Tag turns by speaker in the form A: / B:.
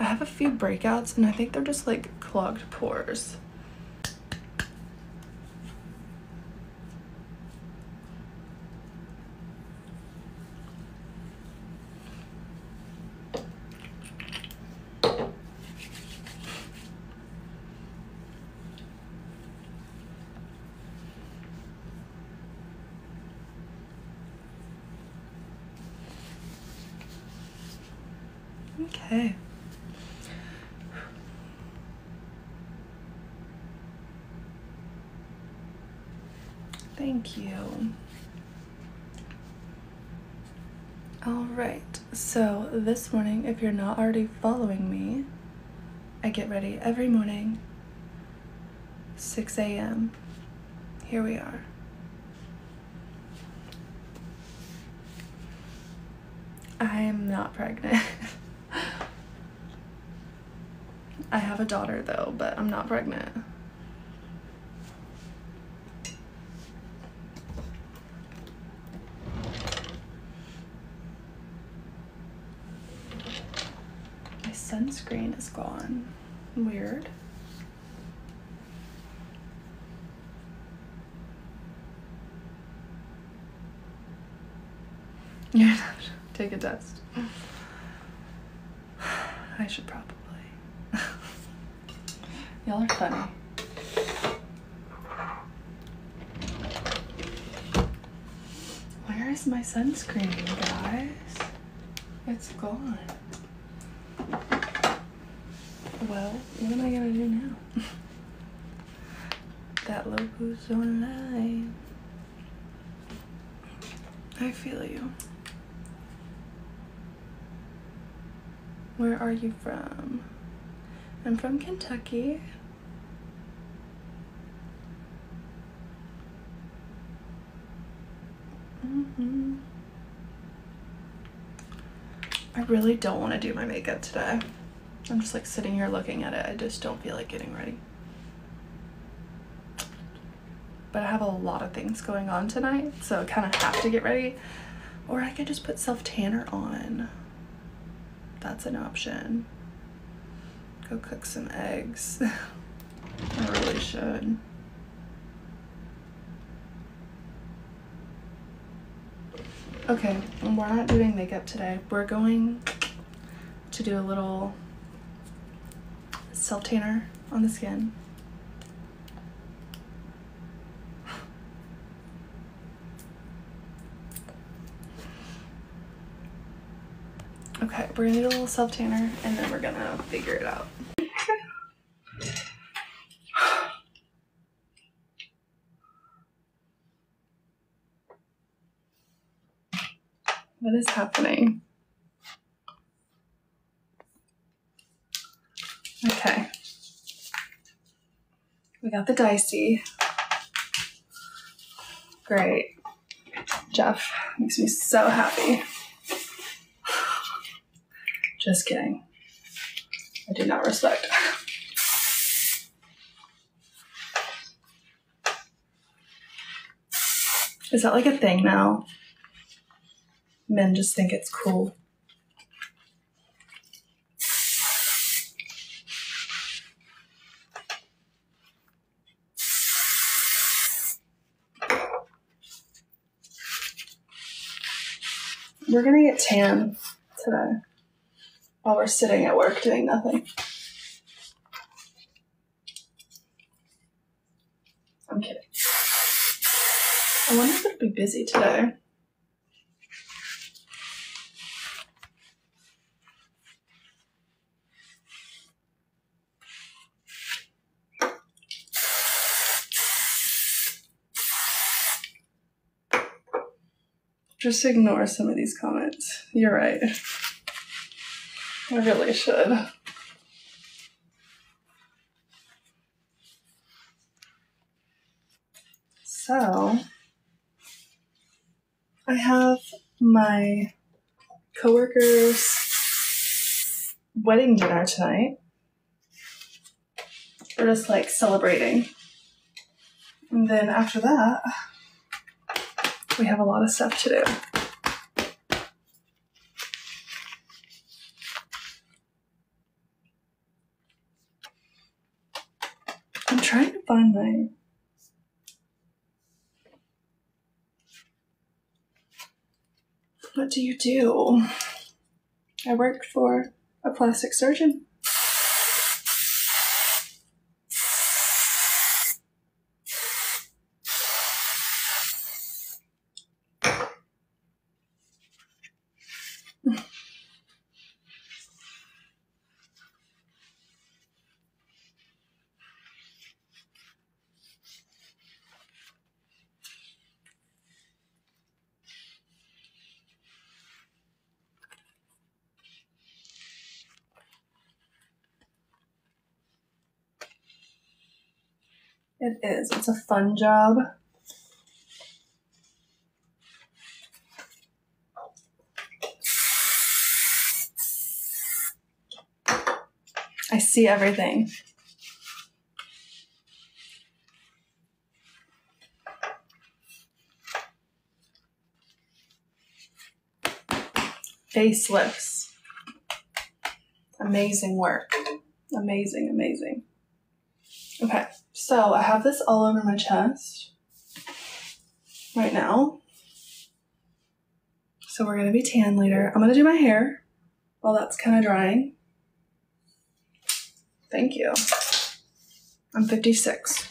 A: I have a few breakouts and I think they're just like clogged pores. Okay. Thank you. All right, so this morning, if you're not already following me, I get ready every morning, 6 a.m. Here we are. I am not pregnant. I have a daughter though, but I'm not pregnant. My sunscreen is gone. Weird. Yeah, take a test. I should probably. Y'all are funny. Where is my sunscreen, guys? It's gone. Well, what am I gonna do now? that logo's online. I feel you. Where are you from? I'm from Kentucky. hmm I really don't want to do my makeup today. I'm just like sitting here looking at it. I just don't feel like getting ready. But I have a lot of things going on tonight, so I kind of have to get ready. Or I could just put self tanner on. That's an option. Go cook some eggs. I really should. Okay, we're not doing makeup today. We're going to do a little self tanner on the skin. Okay, we're gonna do a little self tanner and then we're gonna figure it out. What is happening? Okay. We got the dicey. Great. Jeff makes me so happy. Just kidding. I do not respect. Is that like a thing now? Men just think it's cool. We're gonna get tan today while we're sitting at work doing nothing. I'm kidding. I wonder if it'll be busy today. Just ignore some of these comments. You're right. I really should. So, I have my coworker's wedding dinner tonight. We're just like celebrating. And then after that, we have a lot of stuff to do. I'm trying to find my. What do you do? I work for a plastic surgeon. It is. It's a fun job. I see everything. Facelifts. Amazing work. Amazing, amazing. Okay, so I have this all over my chest right now. So we're gonna be tan later. I'm gonna do my hair while that's kind of drying. Thank you. I'm 56.